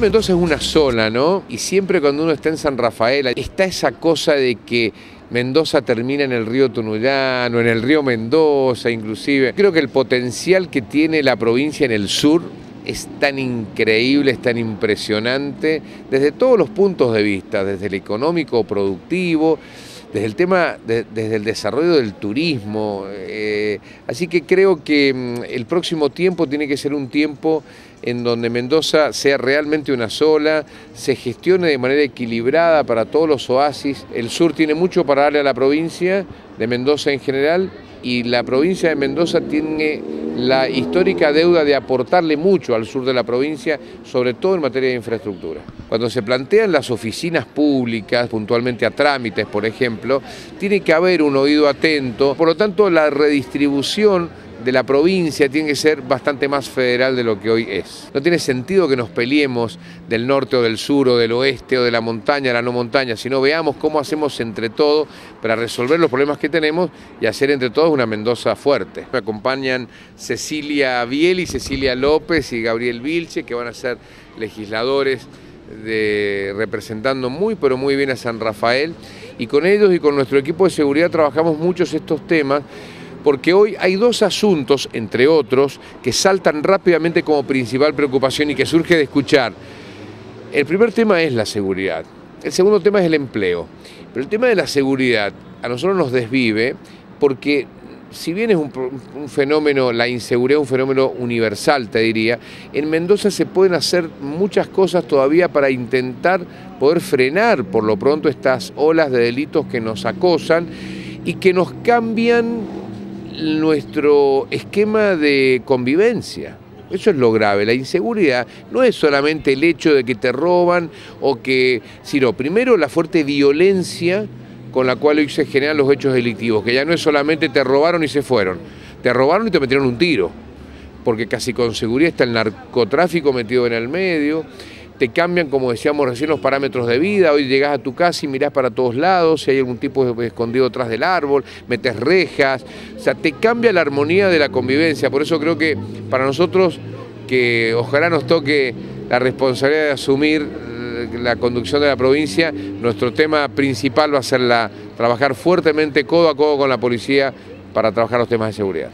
Mendoza es una sola, ¿no? Y siempre cuando uno está en San Rafael, está esa cosa de que Mendoza termina en el río Tunuyán o en el río Mendoza inclusive. Creo que el potencial que tiene la provincia en el sur es tan increíble, es tan impresionante, desde todos los puntos de vista, desde el económico, productivo, desde el tema, desde el desarrollo del turismo. Eh, así que creo que mm, el próximo tiempo tiene que ser un tiempo en donde Mendoza sea realmente una sola, se gestione de manera equilibrada para todos los oasis. El sur tiene mucho para darle a la provincia de Mendoza en general y la provincia de Mendoza tiene la histórica deuda de aportarle mucho al sur de la provincia, sobre todo en materia de infraestructura. Cuando se plantean las oficinas públicas, puntualmente a trámites, por ejemplo, tiene que haber un oído atento, por lo tanto la redistribución de la provincia tiene que ser bastante más federal de lo que hoy es. No tiene sentido que nos peleemos del norte o del sur o del oeste o de la montaña a la no montaña, sino veamos cómo hacemos entre todos para resolver los problemas que tenemos y hacer entre todos una Mendoza fuerte. Me acompañan Cecilia Biel y Cecilia López y Gabriel Vilche, que van a ser legisladores representando muy pero muy bien a San Rafael y con ellos y con nuestro equipo de seguridad trabajamos muchos estos temas porque hoy hay dos asuntos, entre otros, que saltan rápidamente como principal preocupación y que surge de escuchar. El primer tema es la seguridad, el segundo tema es el empleo, pero el tema de la seguridad a nosotros nos desvive porque si bien es un, fenómeno, la inseguridad es un fenómeno universal, te diría, en Mendoza se pueden hacer muchas cosas todavía para intentar poder frenar por lo pronto estas olas de delitos que nos acosan y que nos cambian nuestro esquema de convivencia. Eso es lo grave. La inseguridad no es solamente el hecho de que te roban o que, sino primero la fuerte violencia con la cual hoy se generan los hechos delictivos, que ya no es solamente te robaron y se fueron, te robaron y te metieron un tiro, porque casi con seguridad está el narcotráfico metido en el medio, te cambian, como decíamos recién, los parámetros de vida. Hoy llegas a tu casa y mirás para todos lados, si hay algún tipo escondido detrás del árbol, metes rejas. O sea, te cambia la armonía de la convivencia. Por eso creo que para nosotros, que ojalá nos toque la responsabilidad de asumir eh, la conducción de la provincia, nuestro tema principal va a ser la, trabajar fuertemente codo a codo con la policía para trabajar los temas de seguridad.